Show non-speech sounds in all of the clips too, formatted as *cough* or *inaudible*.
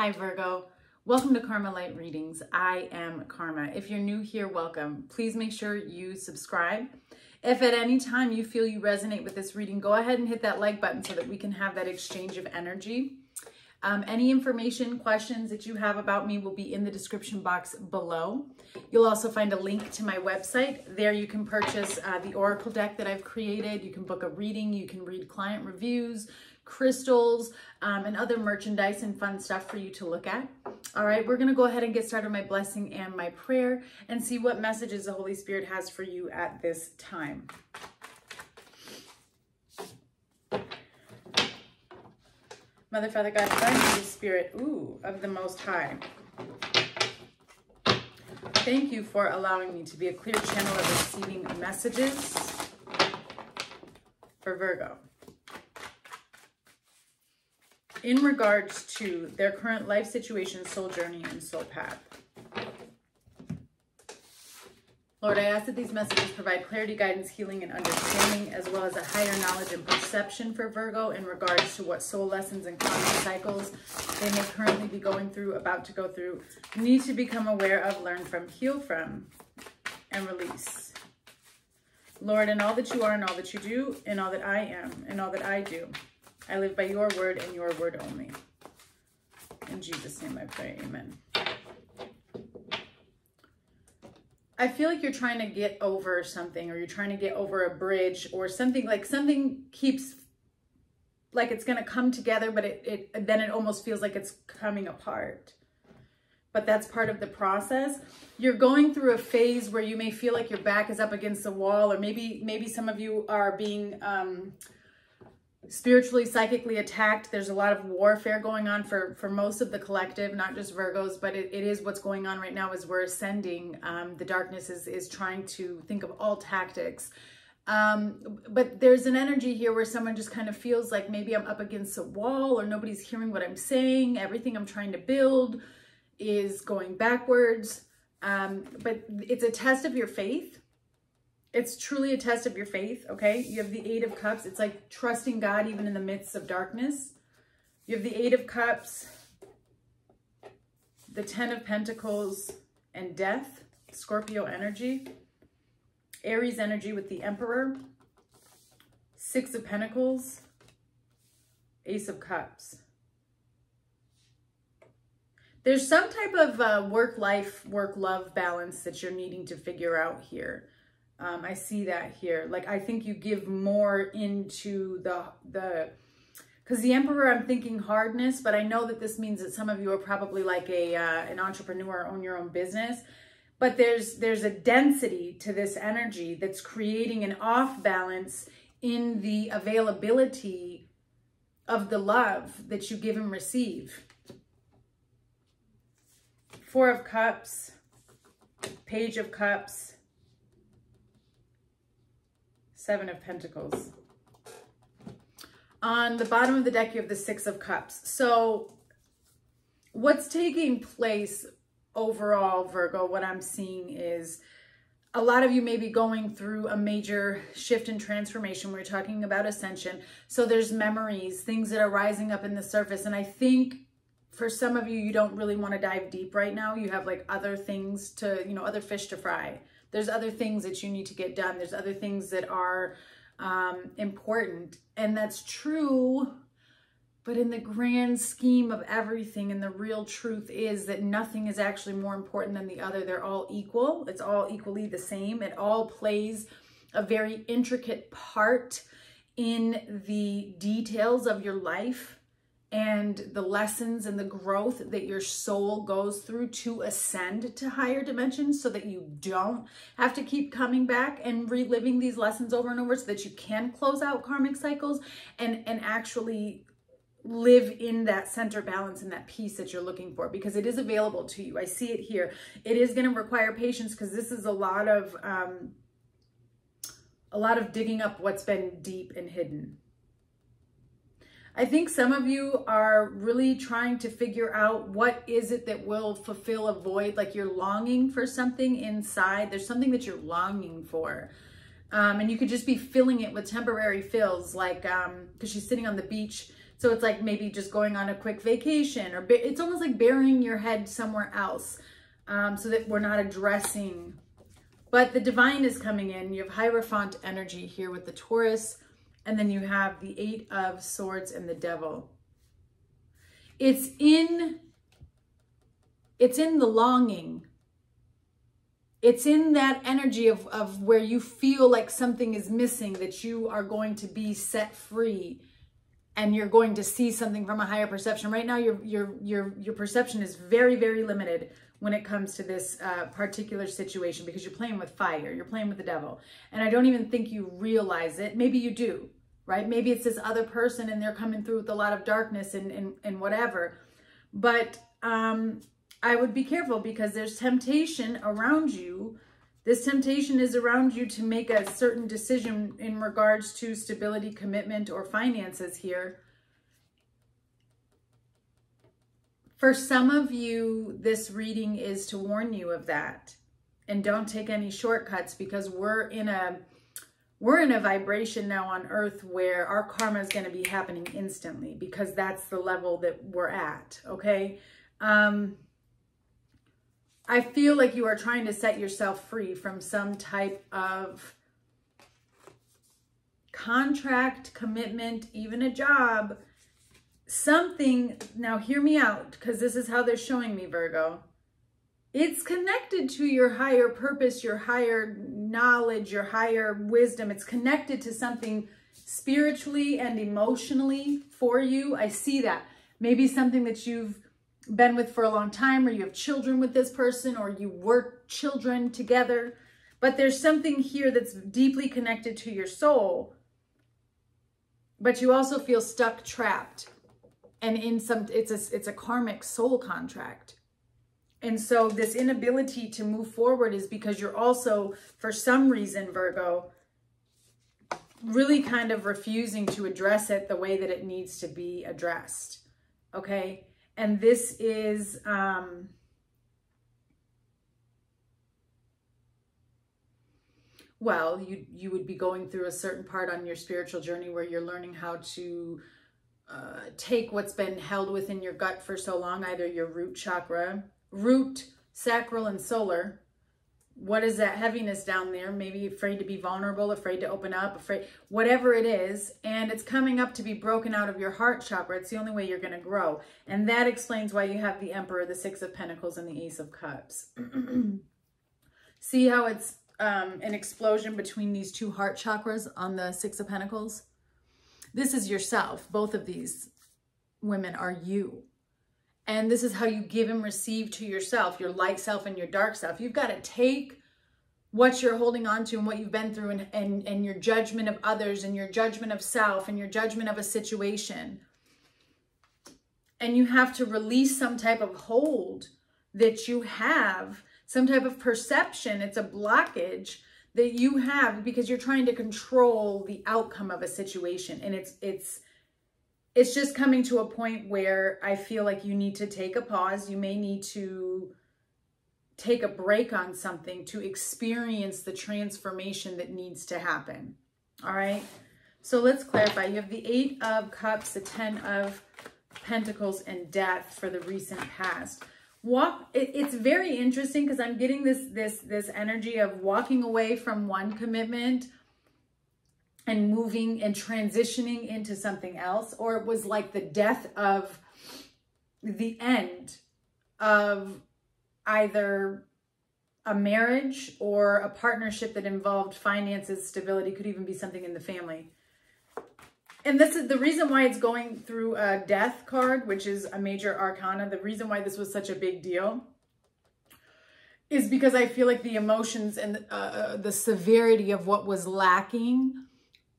Hi, Virgo. Welcome to Karma Light Readings. I am Karma. If you're new here, welcome. Please make sure you subscribe. If at any time you feel you resonate with this reading, go ahead and hit that like button so that we can have that exchange of energy. Um, any information, questions that you have about me will be in the description box below. You'll also find a link to my website. There you can purchase uh, the Oracle deck that I've created. You can book a reading. You can read client reviews, crystals, um, and other merchandise and fun stuff for you to look at. All right, we're going to go ahead and get started my blessing and my prayer and see what messages the Holy Spirit has for you at this time. Mother, Father, God, Holy Spirit, ooh, of the Most High. Thank you for allowing me to be a clear channel of receiving messages for Virgo. In regards to their current life situation, soul journey, and soul path. Lord, I ask that these messages provide clarity, guidance, healing, and understanding, as well as a higher knowledge and perception for Virgo in regards to what soul lessons and karmic cycles they may currently be going through, about to go through, need to become aware of, learn from, heal from, and release. Lord, in all that you are and all that you do, and all that I am and all that I do, I live by your word and your word only. In Jesus' name I pray, amen. I feel like you're trying to get over something or you're trying to get over a bridge or something like something keeps like it's going to come together, but it, it then it almost feels like it's coming apart. But that's part of the process. You're going through a phase where you may feel like your back is up against the wall or maybe maybe some of you are being um, spiritually, psychically attacked. There's a lot of warfare going on for, for most of the collective, not just Virgos, but it, it is what's going on right now as we're ascending. Um, the darkness is, is trying to think of all tactics. Um, but there's an energy here where someone just kind of feels like maybe I'm up against a wall or nobody's hearing what I'm saying. Everything I'm trying to build is going backwards. Um, but it's a test of your faith it's truly a test of your faith, okay? You have the Eight of Cups. It's like trusting God even in the midst of darkness. You have the Eight of Cups, the Ten of Pentacles, and Death, Scorpio energy. Aries energy with the Emperor, Six of Pentacles, Ace of Cups. There's some type of uh, work-life, work-love balance that you're needing to figure out here. Um, I see that here. Like, I think you give more into the, the, because the emperor, I'm thinking hardness, but I know that this means that some of you are probably like a, uh, an entrepreneur, own your own business. But there's, there's a density to this energy that's creating an off balance in the availability of the love that you give and receive. Four of Cups, Page of Cups, Seven of Pentacles. On the bottom of the deck, you have the Six of Cups. So what's taking place overall, Virgo, what I'm seeing is a lot of you may be going through a major shift and transformation. We're talking about ascension. So there's memories, things that are rising up in the surface. And I think for some of you, you don't really want to dive deep right now. You have like other things to, you know, other fish to fry. There's other things that you need to get done. There's other things that are um, important. And that's true. But in the grand scheme of everything, and the real truth is that nothing is actually more important than the other. They're all equal. It's all equally the same. It all plays a very intricate part in the details of your life and the lessons and the growth that your soul goes through to ascend to higher dimensions so that you don't have to keep coming back and reliving these lessons over and over so that you can close out karmic cycles and and actually live in that center balance and that peace that you're looking for because it is available to you. I see it here. It is going to require patience because this is a lot of um a lot of digging up what's been deep and hidden I think some of you are really trying to figure out what is it that will fulfill a void, like you're longing for something inside. There's something that you're longing for. Um, and you could just be filling it with temporary fills, like, um, because she's sitting on the beach, So it's like maybe just going on a quick vacation or it's almost like burying your head somewhere else um, so that we're not addressing. But the divine is coming in. You have Hierophant energy here with the Taurus. And then you have the Eight of Swords and the Devil. It's in, it's in the longing it's in that energy of, of where you feel like something is missing, that you are going to be set free and you're going to see something from a higher perception. Right now, your, your, your, your perception is very, very limited when it comes to this uh, particular situation because you're playing with fire, you're playing with the devil. And I don't even think you realize it. Maybe you do, right? Maybe it's this other person and they're coming through with a lot of darkness and, and, and whatever. But um, I would be careful because there's temptation around you. This temptation is around you to make a certain decision in regards to stability, commitment, or finances here. For some of you, this reading is to warn you of that. And don't take any shortcuts because we're in a we're in a vibration now on earth where our karma is going to be happening instantly because that's the level that we're at, okay? Um I feel like you are trying to set yourself free from some type of contract, commitment, even a job, something. Now, hear me out because this is how they're showing me, Virgo. It's connected to your higher purpose, your higher knowledge, your higher wisdom. It's connected to something spiritually and emotionally for you. I see that. Maybe something that you've been with for a long time or you have children with this person or you work children together. But there's something here that's deeply connected to your soul. But you also feel stuck, trapped. And in some, it's a, it's a karmic soul contract. And so this inability to move forward is because you're also, for some reason, Virgo, really kind of refusing to address it the way that it needs to be addressed. Okay? And this is, um, well, you, you would be going through a certain part on your spiritual journey where you're learning how to uh, take what's been held within your gut for so long, either your root chakra, root, sacral, and solar, what is that heaviness down there? Maybe afraid to be vulnerable, afraid to open up, afraid, whatever it is. And it's coming up to be broken out of your heart chakra. It's the only way you're going to grow. And that explains why you have the Emperor, the Six of Pentacles, and the Ace of Cups. *clears throat* See how it's um, an explosion between these two heart chakras on the Six of Pentacles? This is yourself. Both of these women are you. And this is how you give and receive to yourself, your light self and your dark self. You've got to take what you're holding on to and what you've been through and, and, and your judgment of others and your judgment of self and your judgment of a situation. And you have to release some type of hold that you have, some type of perception. It's a blockage that you have because you're trying to control the outcome of a situation. And it's, it's, it's just coming to a point where I feel like you need to take a pause. You may need to take a break on something to experience the transformation that needs to happen. All right. So let's clarify. You have the Eight of Cups, the Ten of Pentacles, and Death for the recent past. Walk. It, it's very interesting because I'm getting this this this energy of walking away from one commitment and moving and transitioning into something else, or it was like the death of the end of either a marriage or a partnership that involved finances, stability, could even be something in the family. And this is the reason why it's going through a death card, which is a major arcana. The reason why this was such a big deal is because I feel like the emotions and uh, uh the severity of what was lacking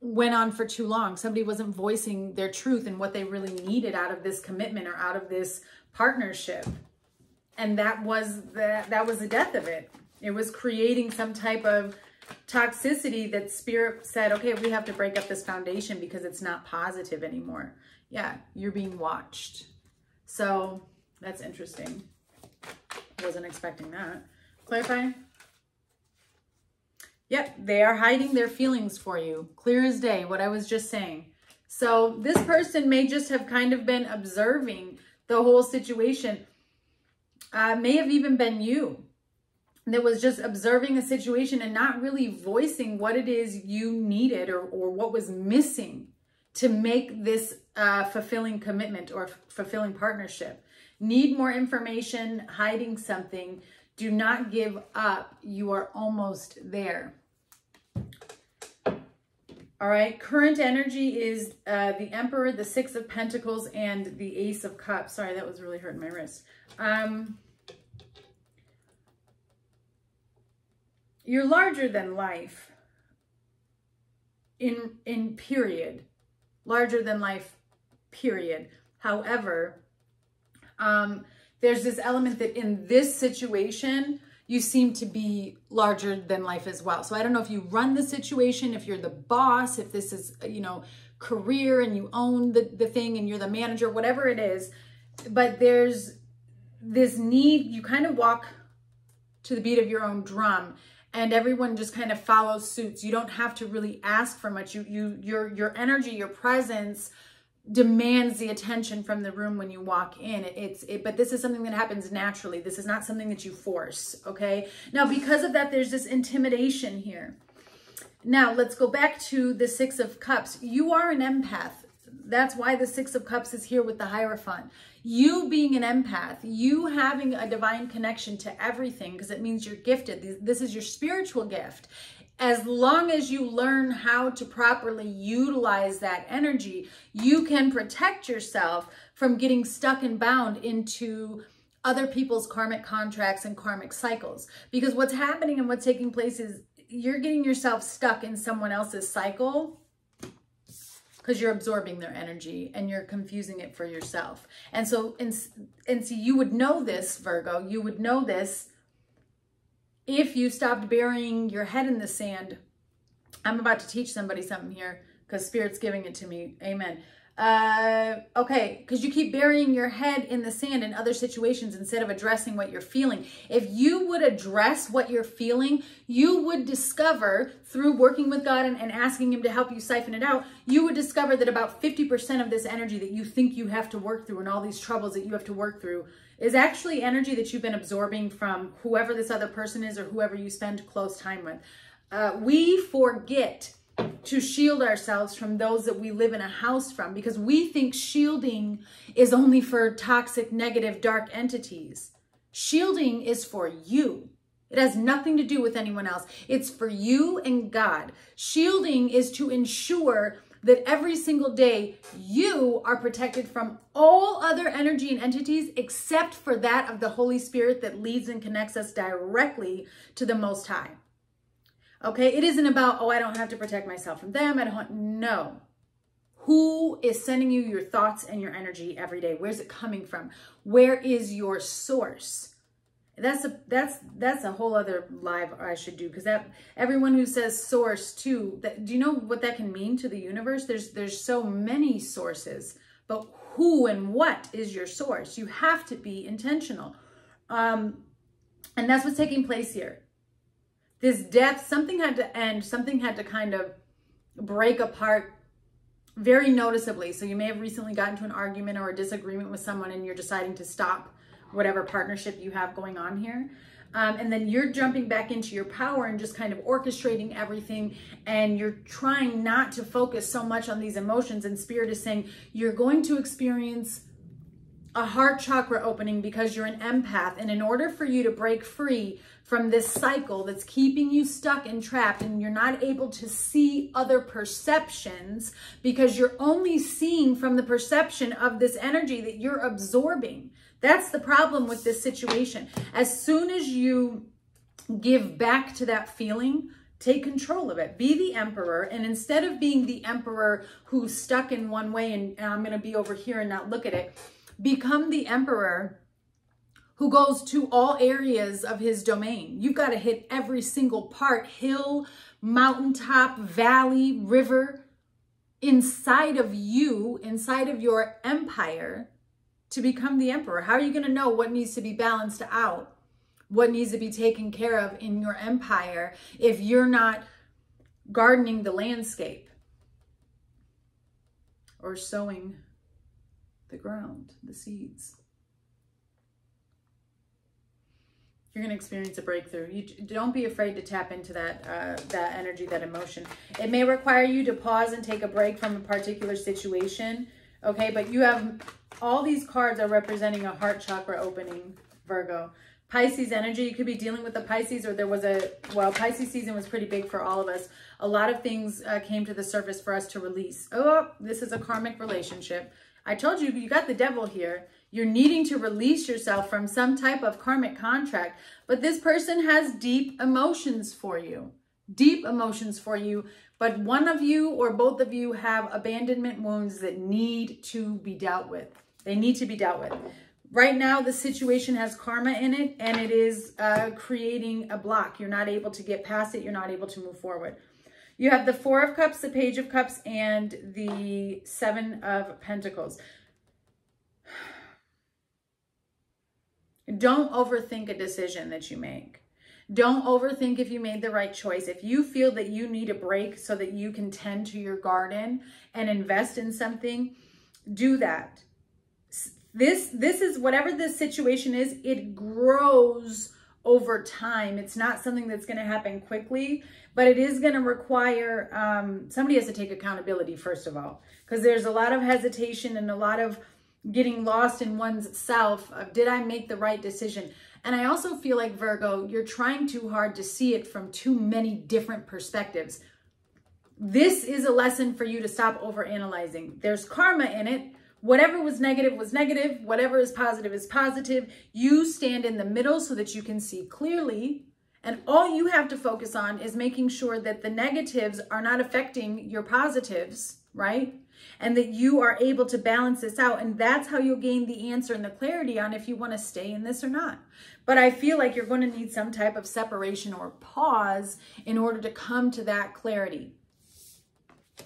went on for too long. Somebody wasn't voicing their truth and what they really needed out of this commitment or out of this partnership. And that was the, that was the death of it. It was creating some type of toxicity that spirit said, okay, we have to break up this foundation because it's not positive anymore. Yeah, you're being watched. So that's interesting. Wasn't expecting that. Clarify. Yep, they are hiding their feelings for you. Clear as day, what I was just saying. So this person may just have kind of been observing the whole situation. Uh, may have even been you that was just observing a situation and not really voicing what it is you needed or, or what was missing to make this uh, fulfilling commitment or fulfilling partnership. Need more information, hiding something. Do not give up. You are almost there. All right, current energy is uh, the Emperor, the Six of Pentacles, and the Ace of Cups. Sorry, that was really hurting my wrist. Um, you're larger than life in, in period. Larger than life, period. However, um, there's this element that in this situation, you seem to be larger than life as well. So I don't know if you run the situation, if you're the boss, if this is, you know, career and you own the, the thing and you're the manager, whatever it is. But there's this need, you kind of walk to the beat of your own drum and everyone just kind of follows suits. You don't have to really ask for much. You, you, your, your energy, your presence, demands the attention from the room when you walk in. It's it, but this is something that happens naturally. This is not something that you force, okay? Now, because of that, there's this intimidation here. Now, let's go back to the Six of Cups. You are an empath. That's why the Six of Cups is here with the Hierophant. You being an empath, you having a divine connection to everything, because it means you're gifted. This is your spiritual gift as long as you learn how to properly utilize that energy, you can protect yourself from getting stuck and bound into other people's karmic contracts and karmic cycles. Because what's happening and what's taking place is you're getting yourself stuck in someone else's cycle because you're absorbing their energy and you're confusing it for yourself. And so, and, and so you would know this, Virgo, you would know this if you stopped burying your head in the sand, I'm about to teach somebody something here because Spirit's giving it to me. Amen. Uh, okay, because you keep burying your head in the sand in other situations instead of addressing what you're feeling. If you would address what you're feeling, you would discover through working with God and, and asking Him to help you siphon it out, you would discover that about 50% of this energy that you think you have to work through and all these troubles that you have to work through is actually energy that you've been absorbing from whoever this other person is or whoever you spend close time with. Uh, we forget to shield ourselves from those that we live in a house from because we think shielding is only for toxic, negative, dark entities. Shielding is for you. It has nothing to do with anyone else. It's for you and God. Shielding is to ensure that every single day you are protected from all other energy and entities except for that of the Holy Spirit that leads and connects us directly to the Most High. Okay, it isn't about, oh, I don't have to protect myself from them. I don't, no. Who is sending you your thoughts and your energy every day? Where's it coming from? Where is your source? that's a that's that's a whole other live I should do because that everyone who says source too that do you know what that can mean to the universe there's there's so many sources but who and what is your source you have to be intentional um and that's what's taking place here this death something had to end something had to kind of break apart very noticeably so you may have recently gotten to an argument or a disagreement with someone and you're deciding to stop whatever partnership you have going on here. Um, and then you're jumping back into your power and just kind of orchestrating everything and you're trying not to focus so much on these emotions and spirit is saying you're going to experience a heart chakra opening because you're an empath and in order for you to break free from this cycle that's keeping you stuck and trapped and you're not able to see other perceptions because you're only seeing from the perception of this energy that you're absorbing that's the problem with this situation. As soon as you give back to that feeling, take control of it. Be the emperor. And instead of being the emperor who's stuck in one way and, and I'm going to be over here and not look at it, become the emperor who goes to all areas of his domain. You've got to hit every single part, hill, mountaintop, valley, river, inside of you, inside of your empire to become the emperor? How are you going to know what needs to be balanced out? What needs to be taken care of in your empire if you're not gardening the landscape? or sowing the ground, the seeds. You're going to experience a breakthrough. You don't be afraid to tap into that uh, that energy, that emotion. It may require you to pause and take a break from a particular situation, okay? But you have all these cards are representing a heart chakra opening, Virgo. Pisces energy, you could be dealing with the Pisces or there was a, well, Pisces season was pretty big for all of us. A lot of things uh, came to the surface for us to release. Oh, this is a karmic relationship. I told you, you got the devil here. You're needing to release yourself from some type of karmic contract, but this person has deep emotions for you. Deep emotions for you, but one of you or both of you have abandonment wounds that need to be dealt with. They need to be dealt with. Right now, the situation has karma in it and it is uh, creating a block. You're not able to get past it. You're not able to move forward. You have the Four of Cups, the Page of Cups, and the Seven of Pentacles. Don't overthink a decision that you make. Don't overthink if you made the right choice. If you feel that you need a break so that you can tend to your garden and invest in something, do that this, this is whatever the situation is, it grows over time. It's not something that's going to happen quickly, but it is going to require, um, somebody has to take accountability, first of all, because there's a lot of hesitation and a lot of getting lost in one's self of, did I make the right decision? And I also feel like, Virgo, you're trying too hard to see it from too many different perspectives. This is a lesson for you to stop over analyzing. There's karma in it, Whatever was negative was negative. Whatever is positive is positive. You stand in the middle so that you can see clearly. And all you have to focus on is making sure that the negatives are not affecting your positives, right? And that you are able to balance this out. And that's how you'll gain the answer and the clarity on if you want to stay in this or not. But I feel like you're going to need some type of separation or pause in order to come to that clarity.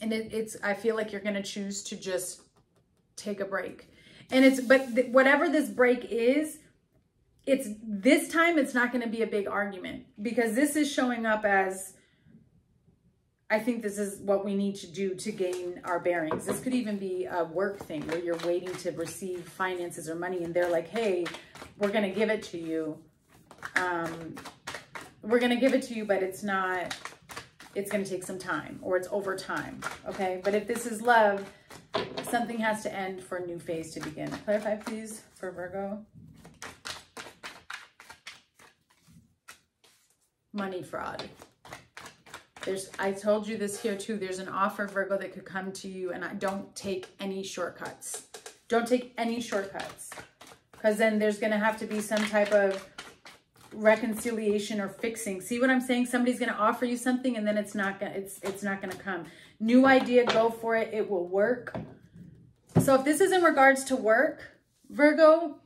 And it, it's, I feel like you're going to choose to just take a break. And it's, but th whatever this break is, it's this time it's not going to be a big argument because this is showing up as, I think this is what we need to do to gain our bearings. This could even be a work thing where you're waiting to receive finances or money and they're like, hey, we're going to give it to you. Um, we're going to give it to you, but it's not, it's going to take some time or it's over time. Okay. But if this is love, Something has to end for a new phase to begin. Clarify, please, for Virgo. Money fraud. There's, I told you this here too. There's an offer, Virgo, that could come to you, and I don't take any shortcuts. Don't take any shortcuts, because then there's going to have to be some type of reconciliation or fixing. See what I'm saying? Somebody's going to offer you something, and then it's not going. It's it's not going to come. New idea, go for it. It will work. So if this is in regards to work, Virgo,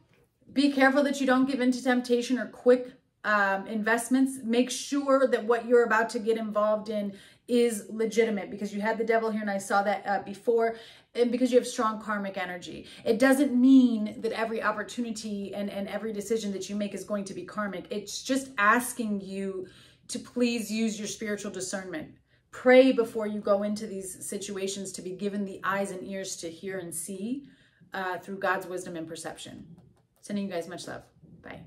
be careful that you don't give into temptation or quick um, investments. Make sure that what you're about to get involved in is legitimate because you had the devil here and I saw that uh, before and because you have strong karmic energy. It doesn't mean that every opportunity and, and every decision that you make is going to be karmic. It's just asking you to please use your spiritual discernment. Pray before you go into these situations to be given the eyes and ears to hear and see uh, through God's wisdom and perception. Sending you guys much love. Bye.